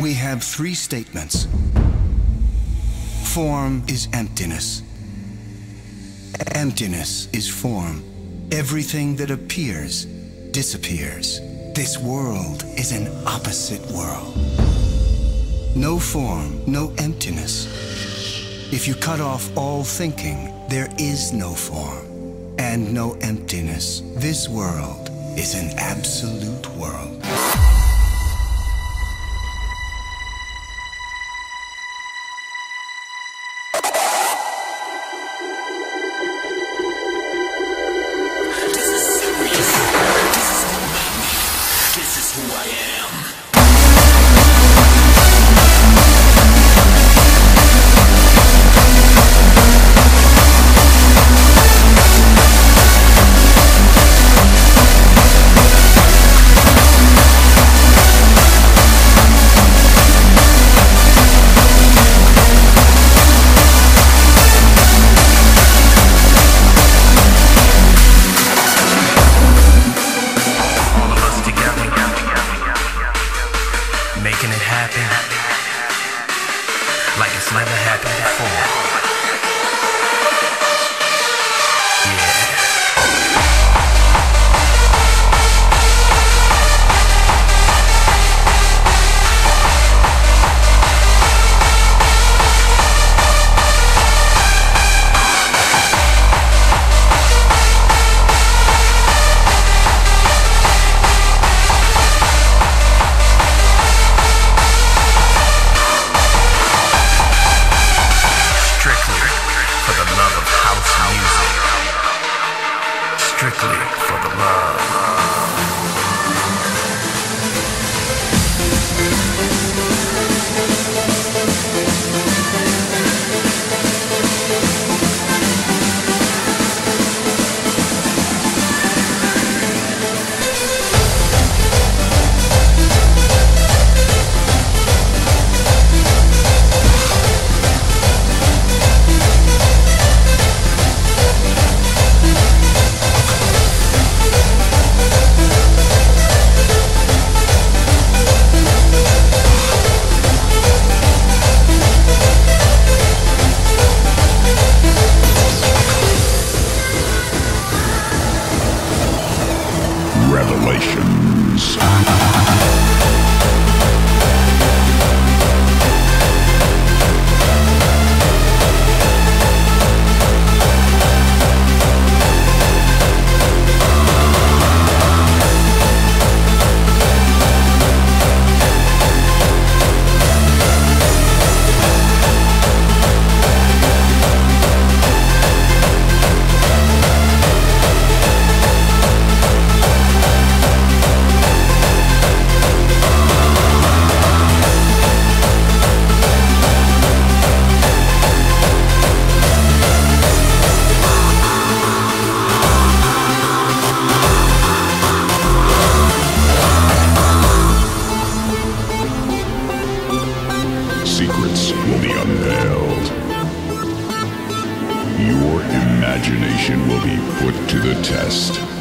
We have three statements. Form is emptiness. Emptiness is form. Everything that appears disappears. This world is an opposite world. No form, no emptiness. If you cut off all thinking, there is no form and no emptiness. This world is an absolute world. Making it happen like it's never happened before. Strictly for the love. Revelations. Your imagination will be put to the test.